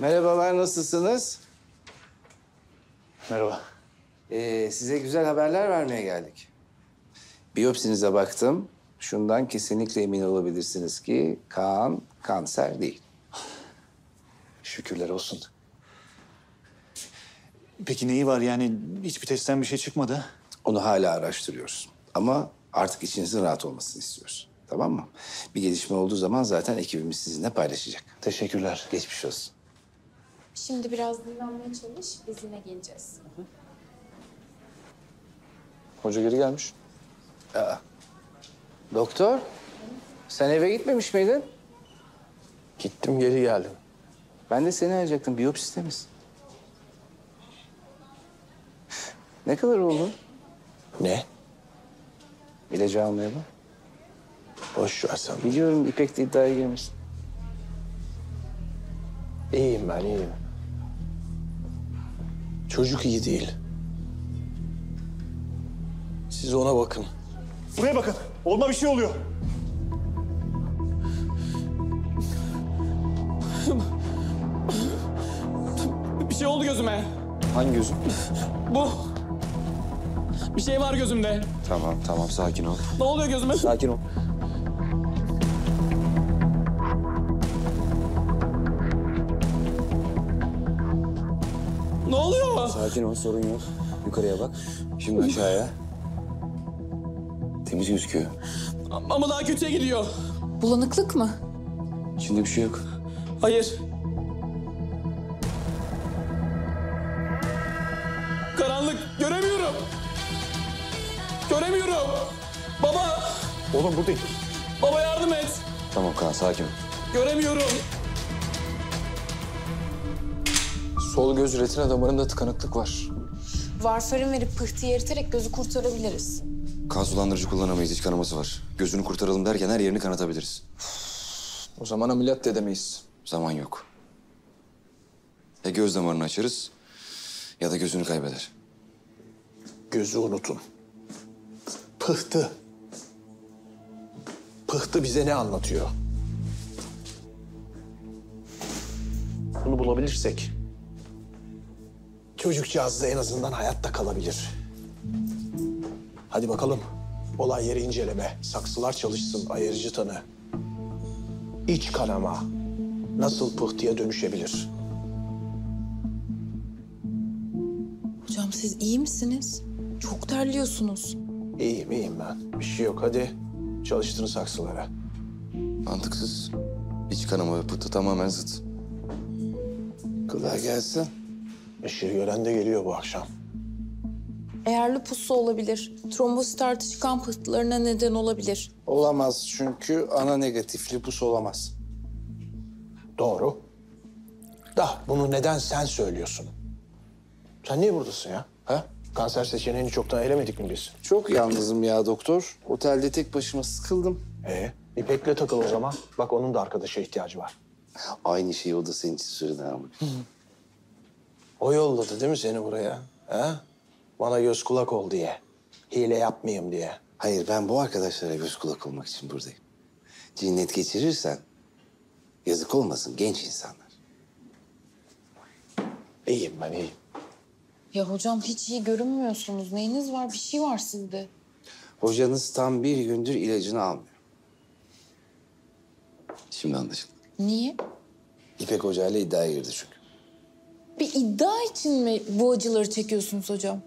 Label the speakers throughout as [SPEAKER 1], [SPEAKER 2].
[SPEAKER 1] Merhabalar, nasılsınız?
[SPEAKER 2] Merhaba.
[SPEAKER 1] Ee, size güzel haberler vermeye geldik. Biyopsinize baktım. Şundan kesinlikle emin olabilirsiniz ki Kaan kanser değil.
[SPEAKER 2] Şükürler olsun. Peki neyi var yani hiçbir testten bir şey çıkmadı?
[SPEAKER 1] Onu hala araştırıyoruz. Ama artık içinizin rahat olmasını istiyoruz. Tamam mı? Bir gelişme olduğu zaman zaten ekibimiz sizinle paylaşacak.
[SPEAKER 2] Teşekkürler.
[SPEAKER 1] Geçmiş olsun.
[SPEAKER 3] Şimdi biraz dinlenmeye çalış, biz yine geleceğiz.
[SPEAKER 4] Hoca geri gelmiş.
[SPEAKER 1] Doktor, sen eve gitmemiş miydin?
[SPEAKER 4] Gittim geri geldim.
[SPEAKER 1] Ben de seni arayacaktım. Biyopsi temiz. Ne kadar oldu?
[SPEAKER 4] Ne?
[SPEAKER 1] İlacı almayalı.
[SPEAKER 4] Boş ver sen.
[SPEAKER 1] Biliyorum İpek de iddiaya girmişsin.
[SPEAKER 4] İyiyim ben iyiyim. Çocuk iyi değil. Siz ona bakın.
[SPEAKER 2] Buraya bakın. Olma bir şey oluyor.
[SPEAKER 5] Bir şey oldu gözüme.
[SPEAKER 4] Hangi gözüm?
[SPEAKER 5] Bu. Bir şey var gözümde.
[SPEAKER 4] Tamam tamam sakin ol.
[SPEAKER 5] Ne oluyor gözüme?
[SPEAKER 4] Sakin ol.
[SPEAKER 5] Ne oluyor?
[SPEAKER 4] Sakin ol sorun yok. Yukarıya bak. Şimdi aşağıya. Temiz gözüküyor.
[SPEAKER 5] Ama daha kötüye gidiyor.
[SPEAKER 3] Bulanıklık mı?
[SPEAKER 4] İçinde bir şey yok.
[SPEAKER 5] Hayır. Karanlık. Göremiyorum. Göremiyorum. Baba.
[SPEAKER 2] Oğlum buradayım.
[SPEAKER 5] Baba yardım et.
[SPEAKER 4] Tamam Kaan sakin ol.
[SPEAKER 5] Göremiyorum.
[SPEAKER 6] Sol göz retina damarında tıkanıklık var.
[SPEAKER 3] Varfarin verip pıhtıyı eriterek gözü kurtarabiliriz.
[SPEAKER 7] Kan sulandırıcı kullanamayız. iç kanaması var. Gözünü kurtaralım derken her yerini kanatabiliriz.
[SPEAKER 6] O zaman ameliyat da edemeyiz.
[SPEAKER 7] Zaman yok. Ya göz damarını açarız ya da gözünü kaybeder.
[SPEAKER 4] Gözü unutun. Pıhtı. Pıhtı bize ne anlatıyor? Bunu bulabilirsek çocukcağız da en azından hayatta kalabilir. Hadi bakalım. Olay yeri inceleme. Saksılar çalışsın. Ayırıcı tanı. İç kanama. Nasıl pıhtıya dönüşebilir?
[SPEAKER 3] Hocam siz iyi misiniz? Çok terliyorsunuz.
[SPEAKER 4] İyiyim, iyiyim ben. Bir şey yok. Hadi çalıştırın saksılara.
[SPEAKER 7] Mantıksız. İç kanama ve pıhtı tamamen zıt.
[SPEAKER 1] Kolay gelsin.
[SPEAKER 4] Işığı gören de geliyor bu akşam.
[SPEAKER 3] Eğer lüpusu olabilir. Trombosit artışı kan pıhtılarına neden olabilir.
[SPEAKER 1] Olamaz çünkü ana negatif lupus olamaz.
[SPEAKER 4] Doğru. Da bunu neden sen söylüyorsun? Sen niye buradasın ya? Ha? Kanser seçeneğini çoktan elemedik mi biz?
[SPEAKER 1] Çok yalnızım ya doktor. Otelde tek başıma sıkıldım.
[SPEAKER 4] Ee, İpek'le takıl o zaman. Bak onun da arkadaşa ihtiyacı var.
[SPEAKER 1] Aynı şeyi o da senin için söyledi ama.
[SPEAKER 4] O yolladı değil mi seni buraya? Ha? Bana göz kulak ol diye. Hile yapmayayım diye.
[SPEAKER 1] Hayır ben bu arkadaşlara göz kulak olmak için buradayım. Cinnet geçirirsen yazık olmasın genç insanlar.
[SPEAKER 4] İyiyim ben iyiyim.
[SPEAKER 3] Ya hocam hiç iyi görünmüyorsunuz. Neyiniz var? Bir şey var sizde.
[SPEAKER 1] Hocanız tam bir gündür ilacını almıyor.
[SPEAKER 7] Şimdi anlaşıldı.
[SPEAKER 3] Niye?
[SPEAKER 1] İpek Hoca ile iddiaya girdi çünkü.
[SPEAKER 3] Bir iddia için mi bu acıları çekiyorsunuz hocam?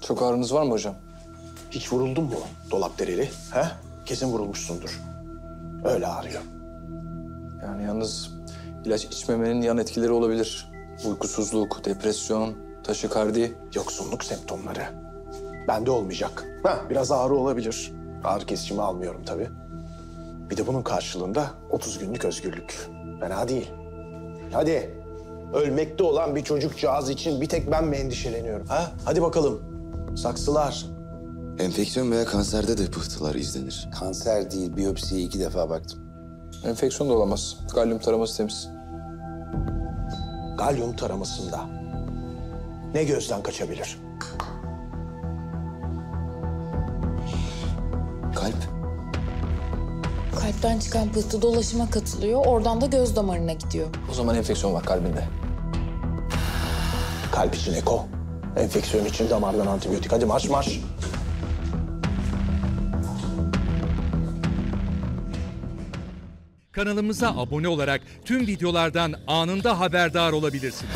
[SPEAKER 6] Çok ağrınız var mı hocam?
[SPEAKER 4] Hiç vuruldun mu dolap dereli? Ha? Kesin vurulmuşsundur. Öyle ağrıyor.
[SPEAKER 6] Yani yalnız ilaç içmemenin yan etkileri olabilir. Uykusuzluk, depresyon, taşikardi.
[SPEAKER 4] Yoksunluk semptomları. Bende olmayacak. Ha, biraz ağrı olabilir. Ağrı kesicimi almıyorum tabii. Bir de bunun karşılığında 30 günlük özgürlük. Fena değil. Hadi. Ölmekte olan bir çocukcağız için bir tek ben mi endişeleniyorum? Ha? Hadi bakalım. Saksılar.
[SPEAKER 7] Enfeksiyon veya kanserde de pıhtılar izlenir.
[SPEAKER 1] Kanser değil biyopsiye iki defa baktım.
[SPEAKER 6] Enfeksiyon da olamaz. Galyum taraması temiz.
[SPEAKER 4] Galyum taramasında. Ne gözden kaçabilir?
[SPEAKER 7] Kalp.
[SPEAKER 3] Kalp Kalpten çıkan pıhtı dolaşıma katılıyor. Oradan da göz damarına gidiyor.
[SPEAKER 6] O zaman enfeksiyon var kalbinde.
[SPEAKER 4] Kalp için eko. Enfeksiyon için damardan antibiyotik. Hadi marş marş.
[SPEAKER 8] Kanalımıza abone olarak tüm videolardan anında haberdar olabilirsiniz.